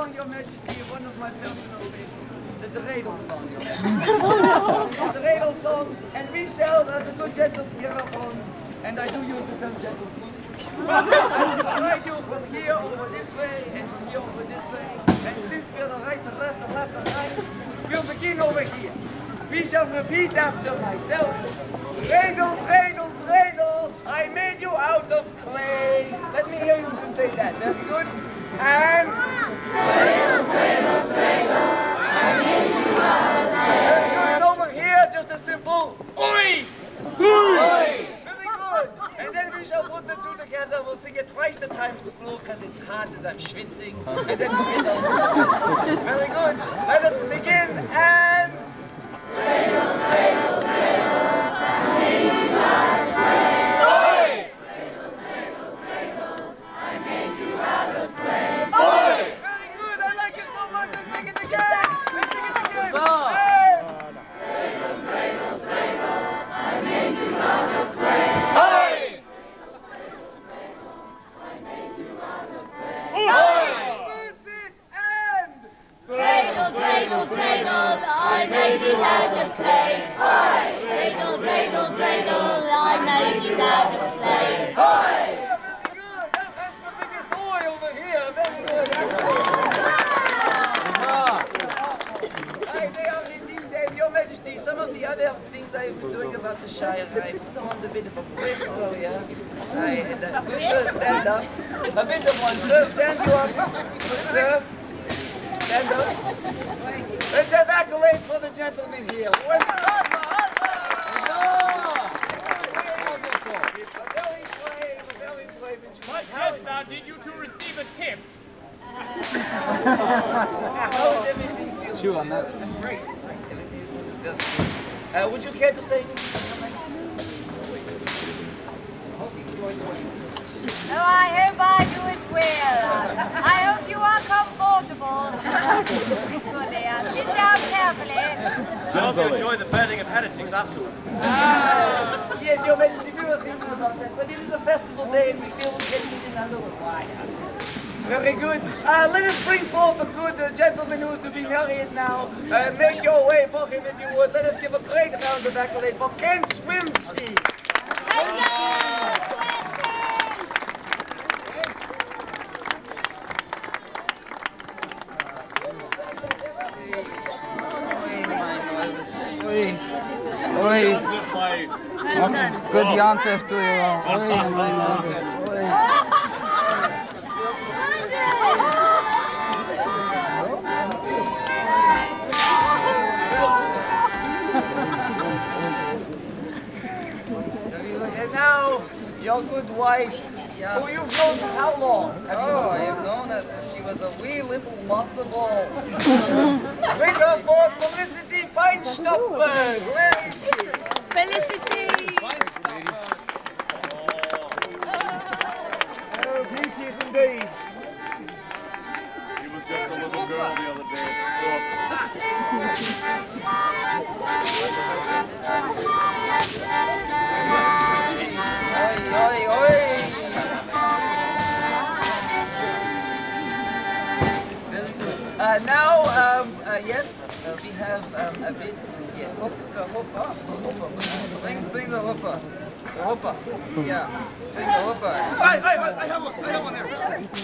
Your Majesty, one of my personal favorites. The dreidel song, Your Majesty. the dreidel song, and we shall, uh, the good gentles hereupon, and I do use the term gentles loosely. I you from here over this way, and from here over this way, and since we're the right, the left, the left, the right, we'll begin over here. We shall repeat after myself. Dreidel, dreidel, dreidel, I made you out of clay. Let me hear you say that. That's good. And... And over here, just a simple oi. Oi. Very good. And then we shall put the two together. We'll sing it twice the times the blue because it's and I'm schwitzing. And then. Very good. Let us begin sing some of the other things I've been doing about the Shire, I put on a bit of a brisk earlier. Aye, and uh, good sir, stand up. A bit of one, sir. Stand you up. Good sir. Stand up. Let's have accolades for the gentleman here. Where's the Very brave, very My How sir, did you two receive a tip? How is everything feel? Chew on that. Great. Uh, would you care to say anything? Oh, I hope I do as well. I hope you are comfortable. Fully. Uh, sit down carefully. I hope you enjoy the burning of heretics afterwards. Yes, Your Majesty, we were thinking about that, but it is a festival day and we feel we're getting it in under the wire. Very good. Uh, let us bring forth the good uh, gentleman who is to be married now. Uh, make your way for him if you would. Let us give a great round of accolade for Ken Swimstein. Oi. Oi. Good Yantef to you. Oi, your good wife, who you've known for how long? Have Oh, known I have known her since she was a wee little matzo ball. Bring her forth, Felicity Feinstopberg. Where is she? Felicity! Oh, beauteous indeed. She was just a little girl the other day. Very good. Uh, now, um, uh, yes, uh, we have um, a bit. Yes. Hoop, the hooper. Bring, bring the hooper. The hooper. Yeah. Bring the hooper. I, I, I have one. I have one there.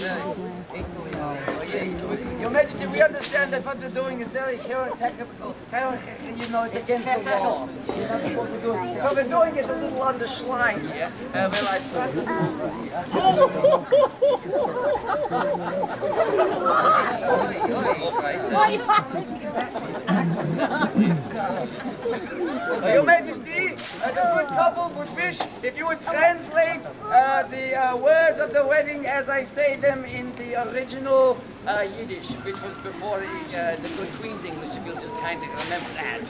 Yeah. Equally. Oh, yes. Your Majesty, we understand that what you're doing is very heretical. Her- You know, it's against the law. You're not supposed to do it. So we're doing it a little on the slide here. Uh, well, I thought to Your Majesty, the good couple would wish if you would translate uh, the uh, words of the wedding as I say them in the original uh, Yiddish, which was before the, uh, the good Queen's English, if you'll just kindly remember that.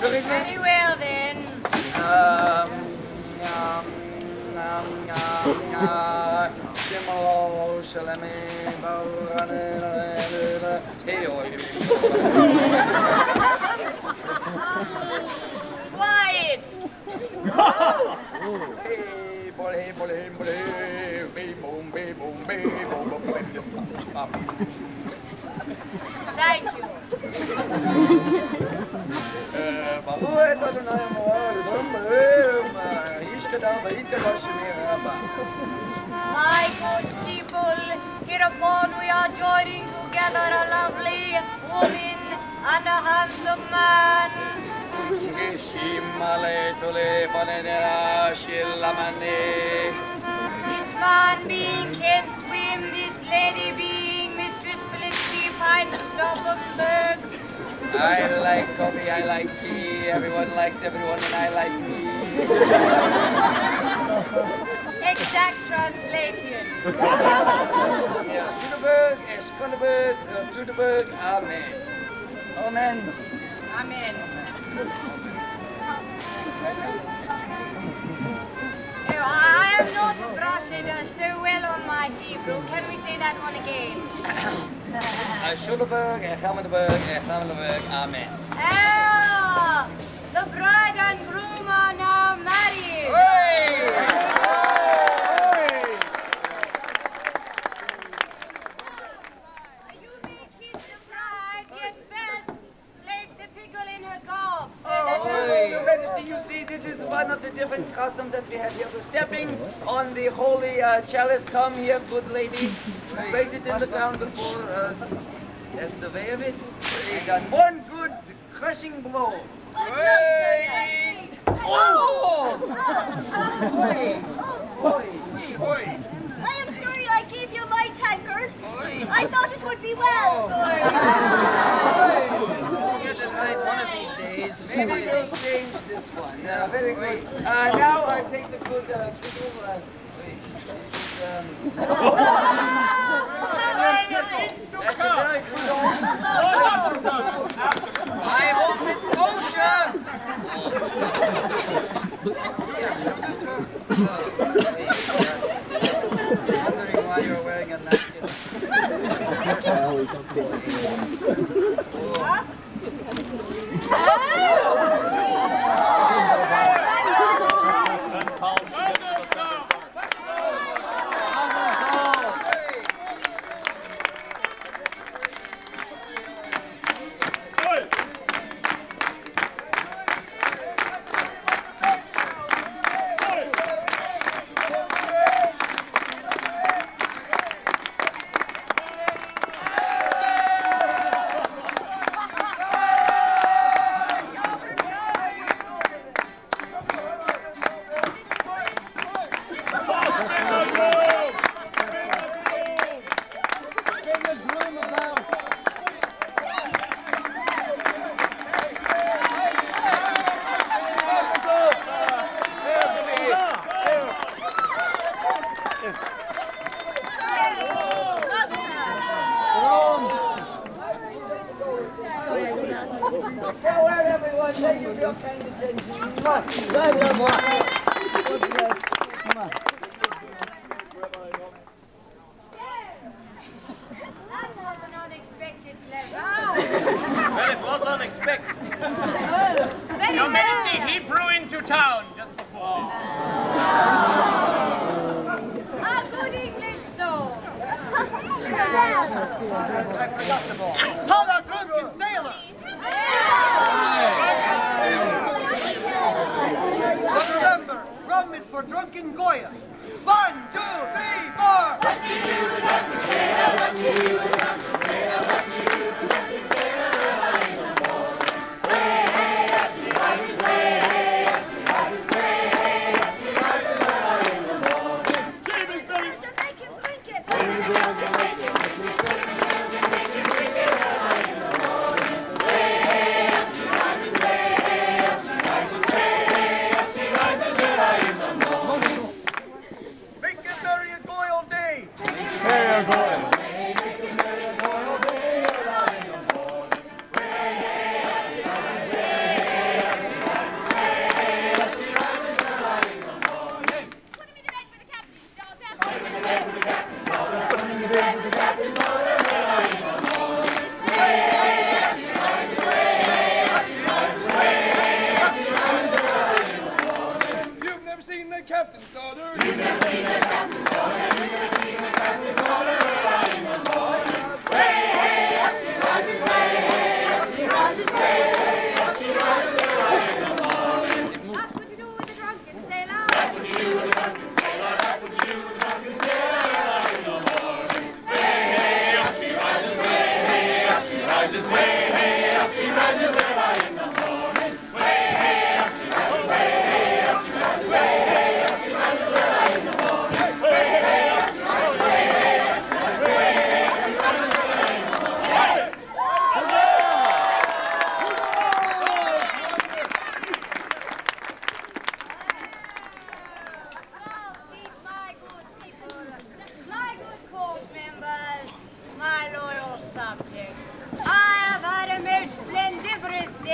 Very. Very well then. Um, um, um, um, uh, Thank you. My good people, hereupon we are joining together a lovely woman and a handsome man. Geshimale tole panenera shilamane. This man being can swim, this lady being Mistress Felicity Pine Stoppenberg. I like coffee, I like tea, everyone likes everyone, and I like me. Exact translation. Ja, Suderberg, Eskonderberg, Suderberg, Amen. Amen. Amen. I am not so well on my Hebrew. Can we say that one again? Suderberg, Gelmenberg, Gelmenberg, Amen. Ah, the bride and groom are now married. You may keep the bride, yet best place the pickle in her gob, so that Oh, Your Majesty, you see, this is one of the different customs that we have here. The stepping on the holy uh, chalice. Come here, good lady. Place it in the ground before. Uh, that's the way of it. And uh, one good crushing blow. Oh! I am sorry I gave you my tankard. I thought it would be well. We'll get it right one of these days. Maybe we'll change this one. Uh, very good. Uh, now I take the good uh, pickle. Uh, wait, this is, um, Bravo.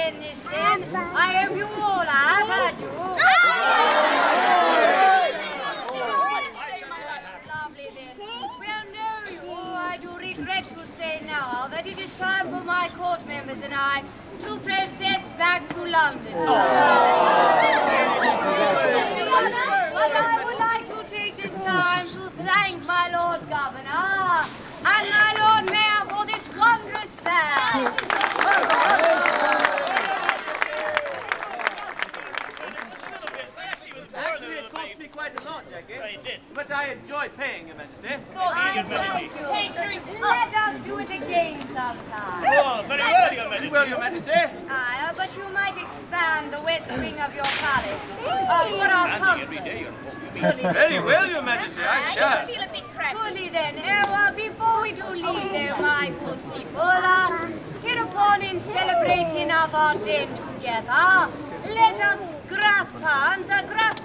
In this den. I hope you all have had you. Lovely then. Well, no, you, I do regret to say now that it is time for my court members and I to process back to London. But I would like to take this time to thank my Lord Governor and my Lord Mayor for this wondrous fair. Actually, it cost me quite a lot, did. But I enjoy paying, Your Majesty. I thank you. Let us do it again sometime. Oh, very well, Your Very Majesty. well, Your Majesty. Aye, but you might expand the west wing of your palace. Uh, for our Standing every comfort. you Very well, Your Majesty, I shall. feel a bit cramped. fully then. Oh, uh, before we do leave though, my good people, uh, hereupon in celebrating of our den together, let us grasp hands, uh, grasp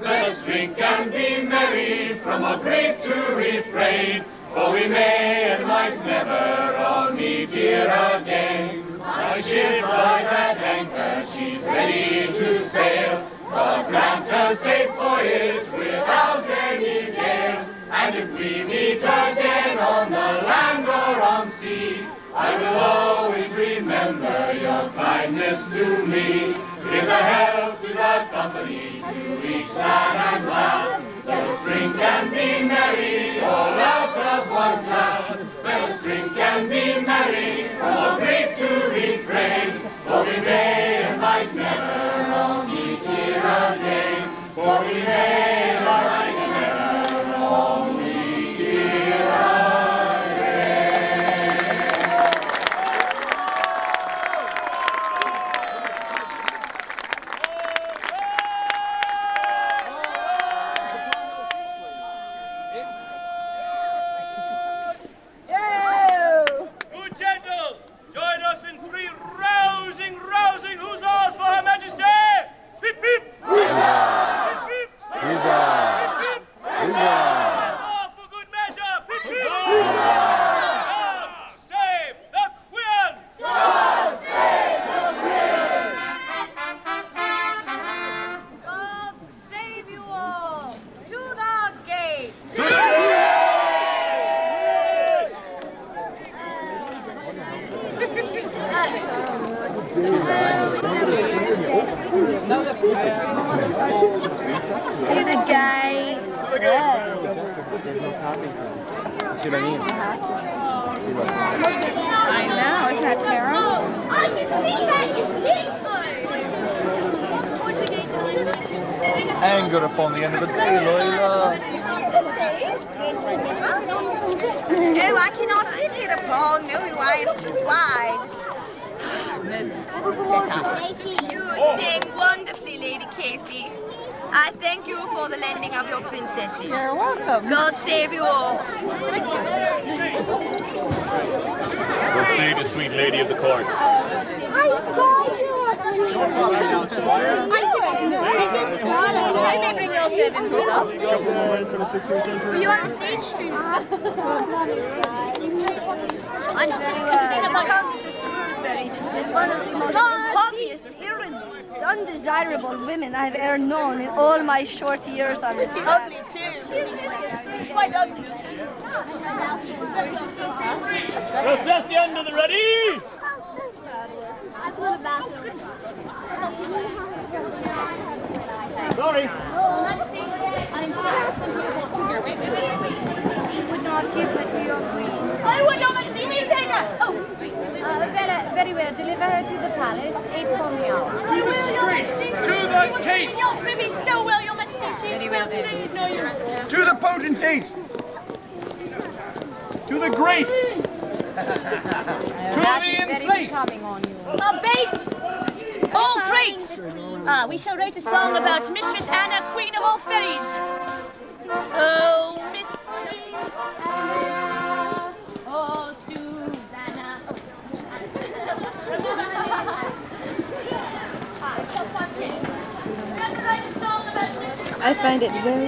Let us drink and be merry, from our grief to refrain. For we may and might never all meet here again. My ship lies at anchor, she's ready to sail. God grant her safe voyage without any gale. And if we meet again on the land or on sea, I will always remember your kindness to me. Here's a the company, to reach lad and lass. Let us drink and be merry, all out of one glass. Let us drink and be merry, from our grief to refrain. For we may and might never all meet here again. For we may To the gate. I know, isn't that terrible? I can see that you Anger upon the end of the day, Lola. Oh, I cannot sit here, Paul. No, I am too wide. You sing wonderfully, Lady Casey. I thank you for the lending of your princesses. You're welcome. God save you all. God save the sweet lady of the court. I may bring your servants with us. You on the stage? I'm just convened about Countess of Shrewsbury is one of the most haughtiest, arrogant, undesirable women I've ever known in all my short years on this planet. Ugly too. She's quite ugly. Procession to the ready! Sorry. Would not give her to your queen. I would not let you me take her. Oh, Uh, very, very well. Deliver her to the palace. Eight upon the hour. I will, Your Majesty. To the Tate! Your privy so well, Your Majesty. She's Very well, well then. know you. To the potentate! To the great! That the inflate. becoming on you. A bait! All greats! Ah, we shall write a song about Mistress Anna, Queen of all fairies. Oh, Mistress Anna, I find it very